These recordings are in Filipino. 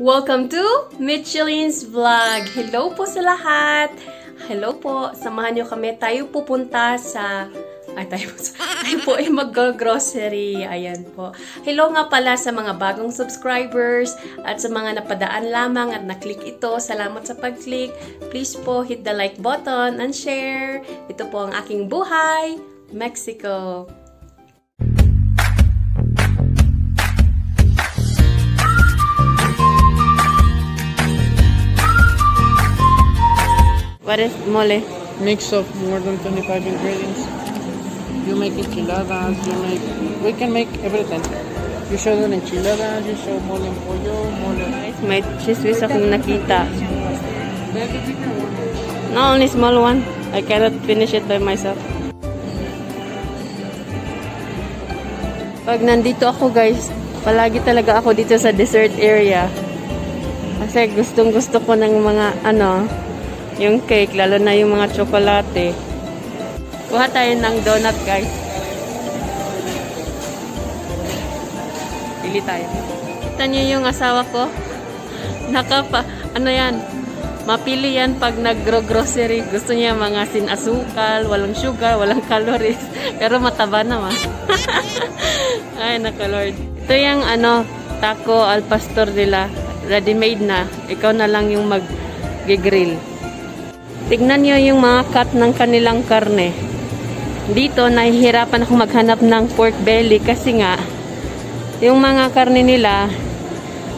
Welcome to Michelin's Vlog! Hello po sa lahat! Hello po! Samahan niyo kami. Tayo pupunta sa... Ay, tayo, tayo po ay mag-grocery. Ayan po. Hello nga pala sa mga bagong subscribers at sa mga napadaan lamang at naklik ito. Salamat sa pag-click. Please po hit the like button and share. Ito po ang aking buhay, Mexico. What is mole? mix of more than 25 ingredients. You make enchiladas, you make, we can make everything. You show them enchiladas, you show mole en pollo, mole. May chismis akong nakita. No, only small one. I cannot finish it by myself. Pag nandito ako guys, palagi talaga ako dito sa dessert area. Kasi gustong gusto ko ng mga ano, yung cake, lalo na yung mga tsokolate. Kuha tayo ng donut guys. Pili tayo. Kita niyo yung asawa ko? Nakapa, ano yan? Mapili yan pag nagro-grocery. Gusto niya mga sin asukal, walang sugar, walang calories. Pero mataba naman. Ay, naka Lord. Ito yung ano, taco al pastor nila. Ready-made na. Ikaw na lang yung mag-grill. Tignan nyo yung mga cut ng kanilang karne. Dito, nahihirapan ako maghanap ng pork belly kasi nga, yung mga karne nila,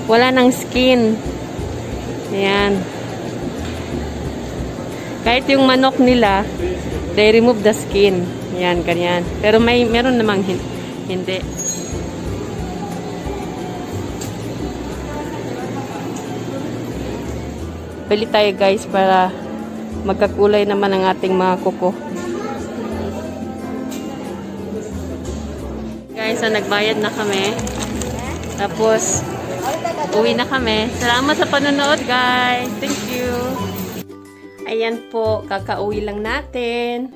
wala ng skin. Ayan. Kahit yung manok nila, they remove the skin. Yan, ganyan. Pero may meron namang hin- hindi. Bili tayo guys para magkakulay naman ang ating mga kuko. Guys, so nagbayad na kami. Tapos, uwi na kami. Salamat sa panonood guys. Thank you. Ayan po, kakauwi lang natin.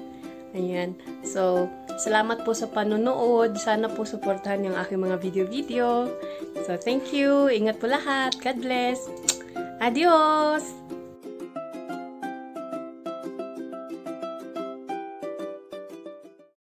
Ayan. So, salamat po sa panonood. Sana po supportahan yung aking mga video-video. So, thank you. Ingat po lahat. God bless. Adios!